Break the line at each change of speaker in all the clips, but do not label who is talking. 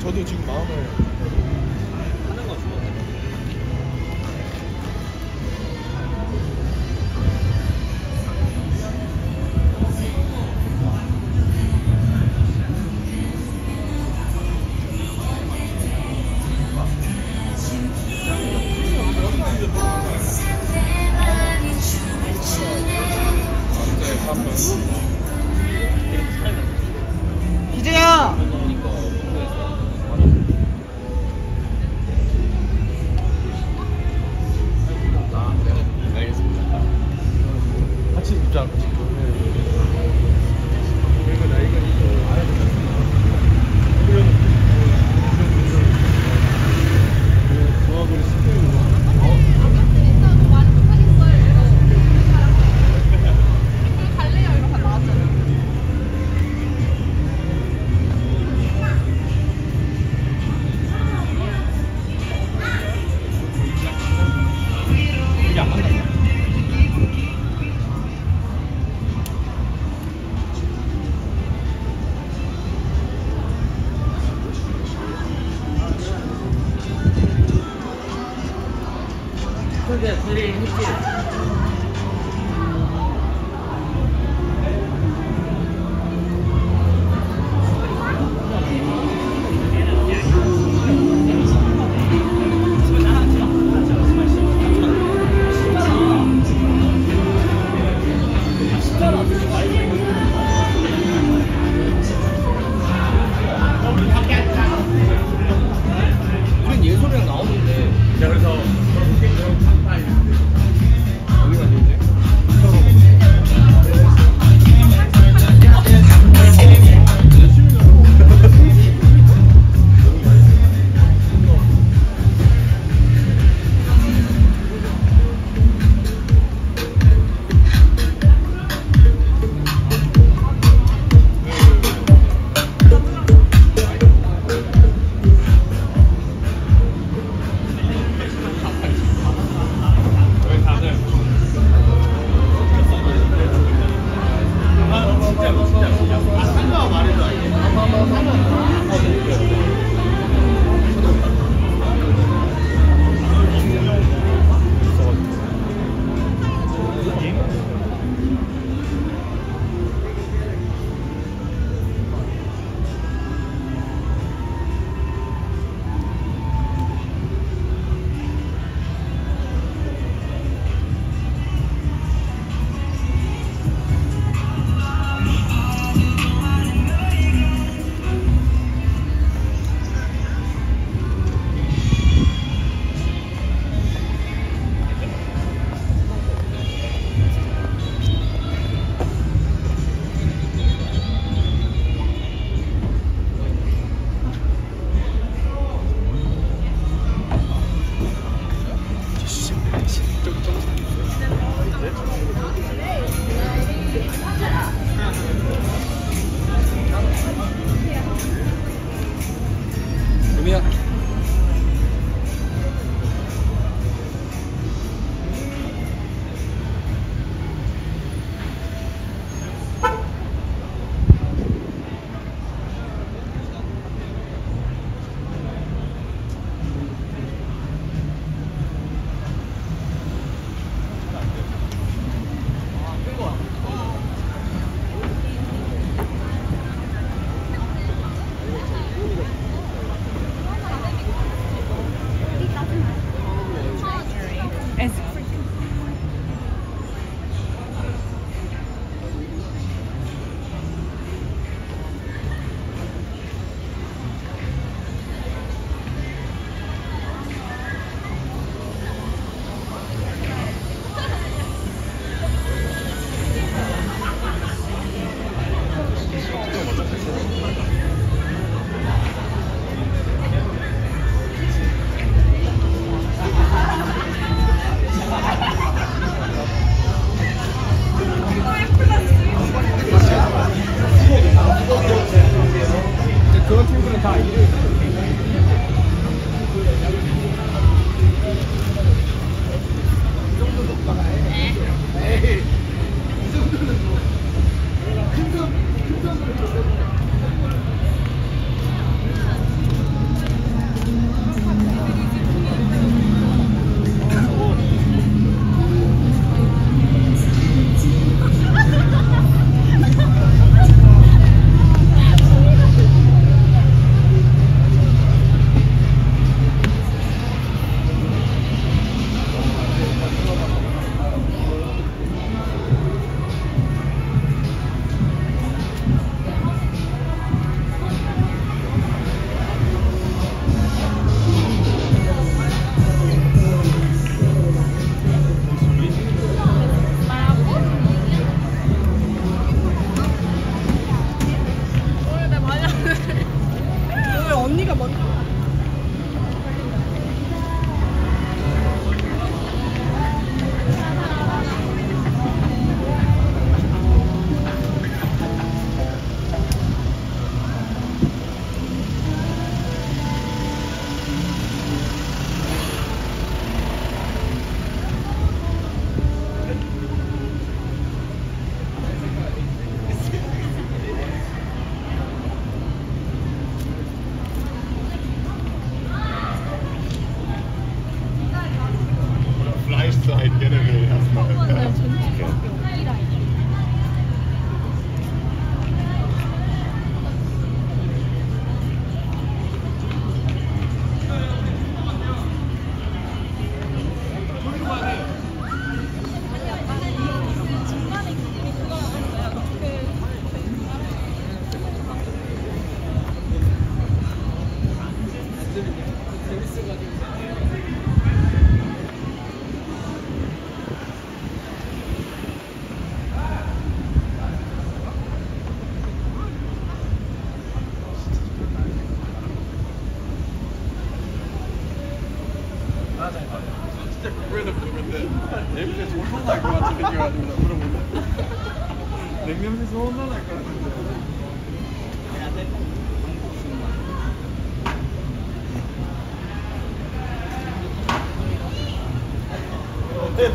저도 지금 마음을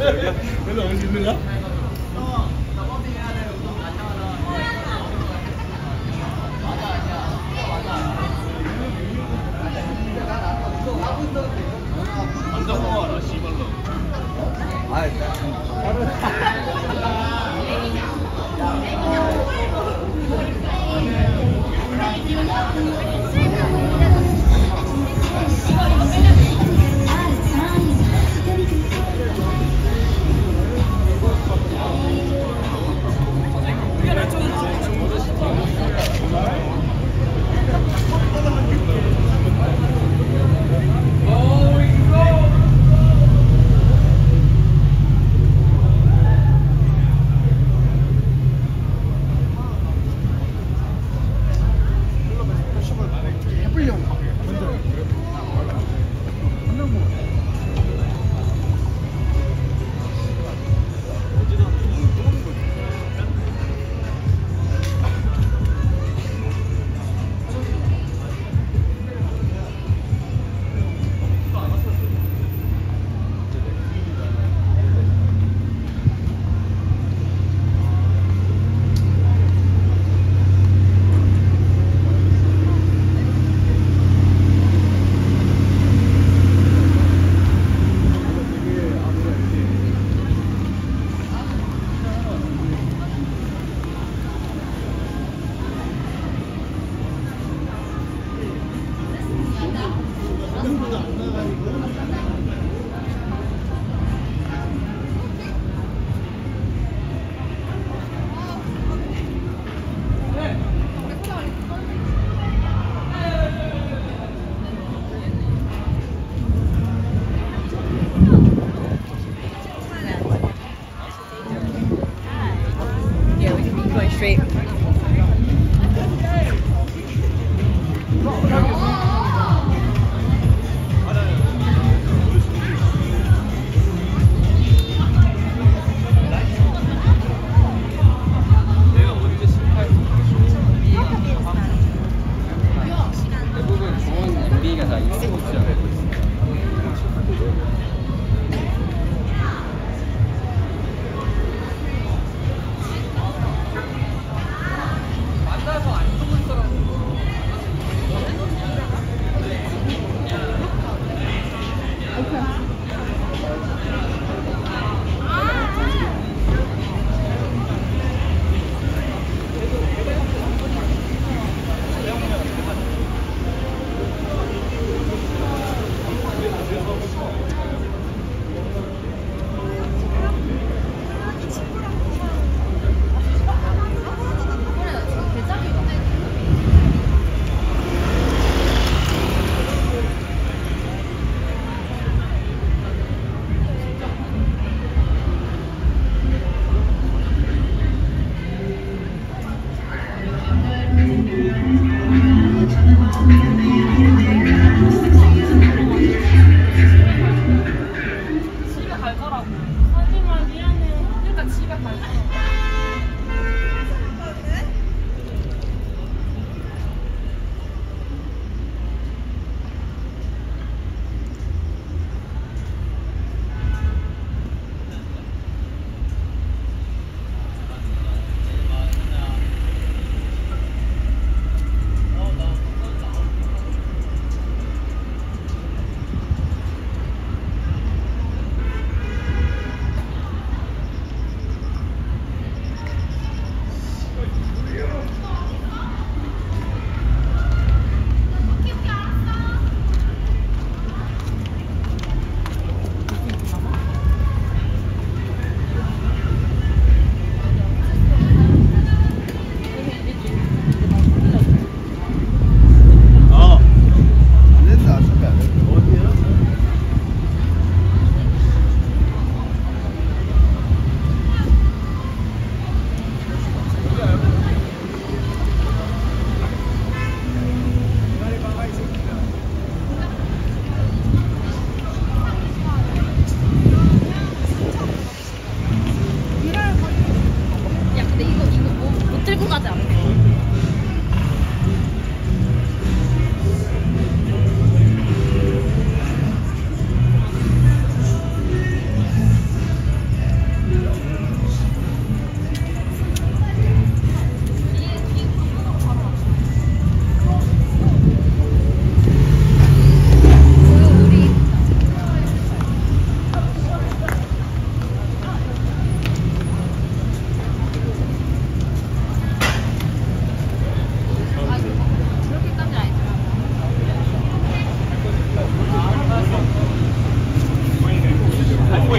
Yeah.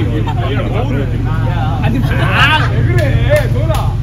얘를 먹으래 아니 아 왜 그래 도현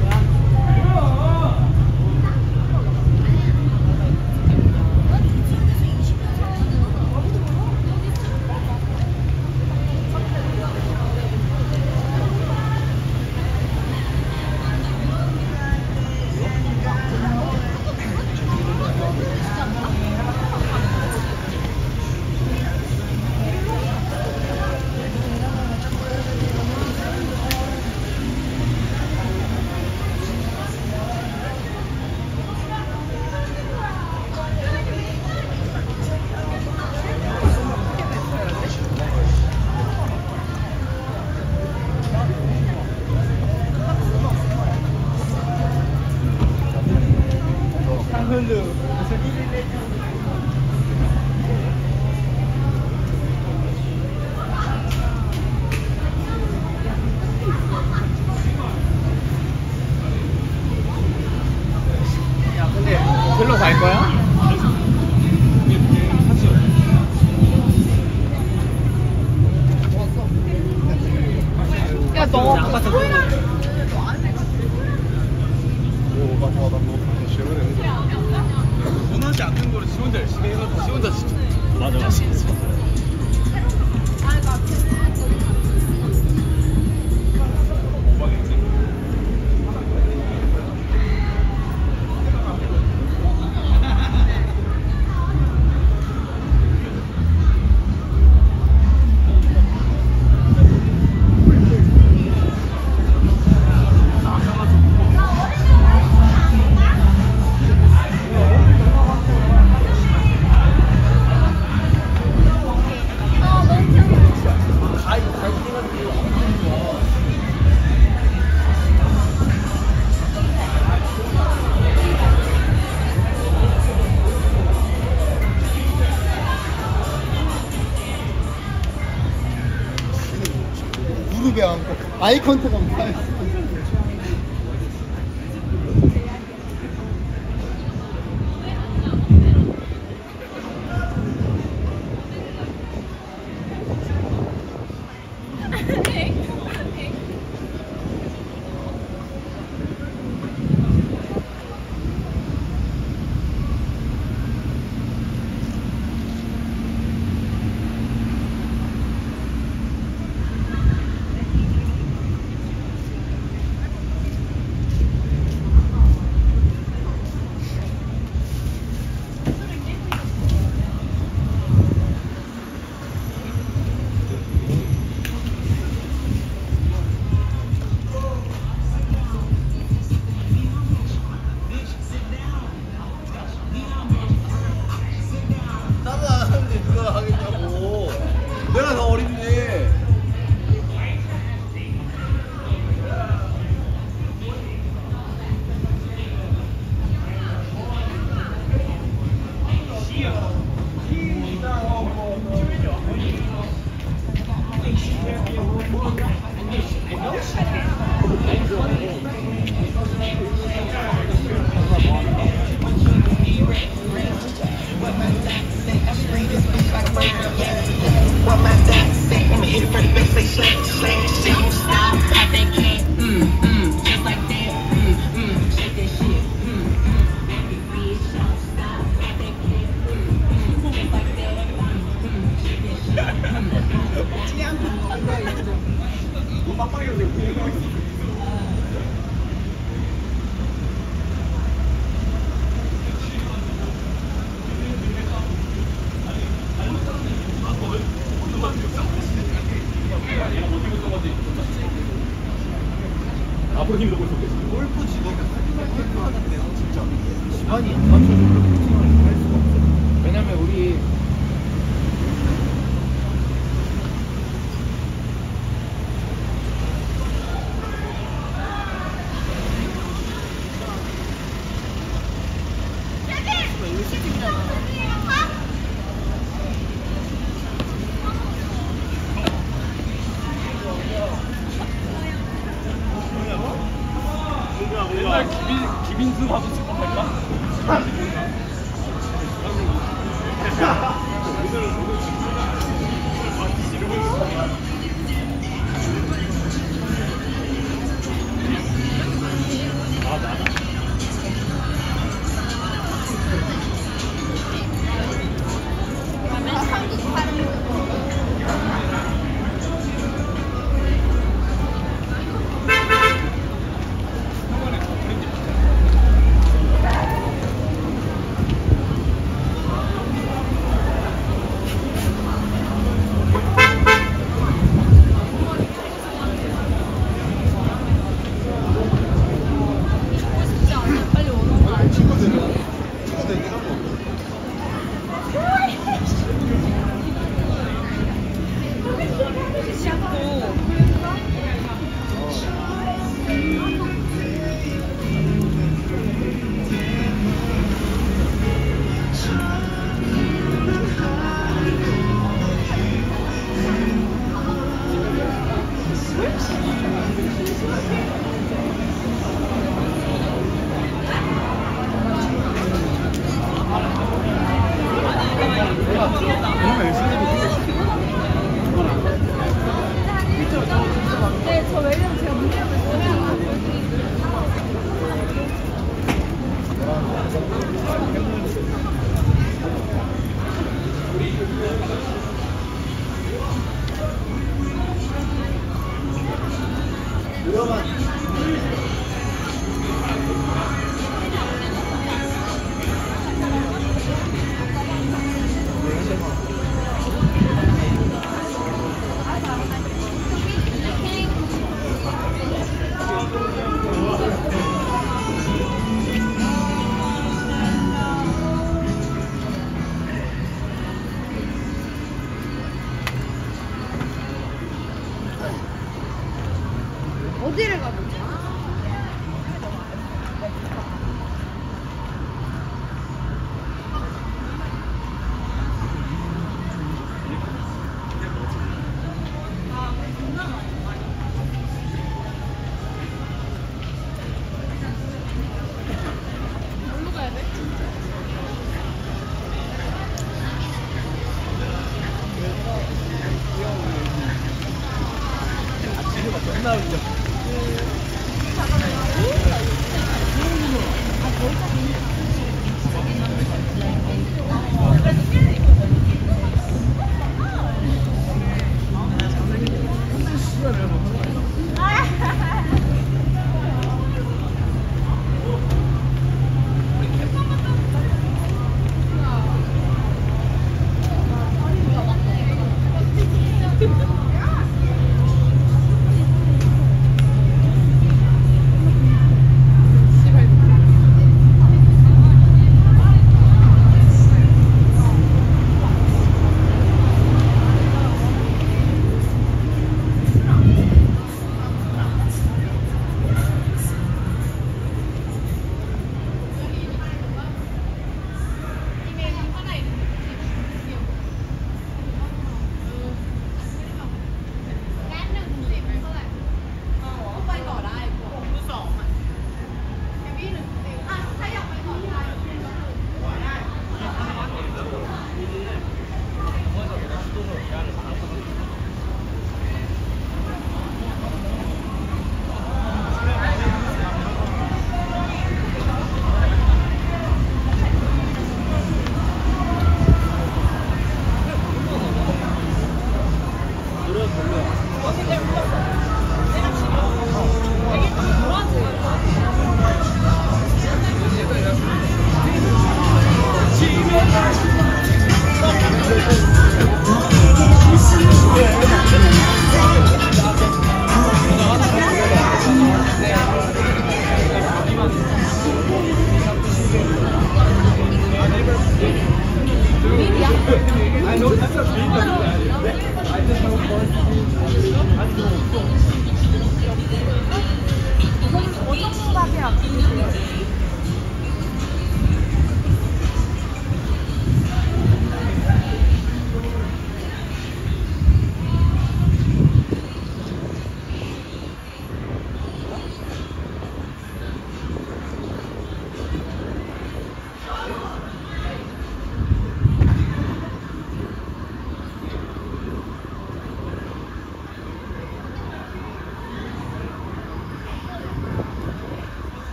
아이 컨택 하면 다 했어.
힘도 볼수 없겠지
골프 직업이 하는데요, 진짜. 집안이 안 맞춰서 그렇게 팀을 할 수가 없어.
왜냐면 우리
지금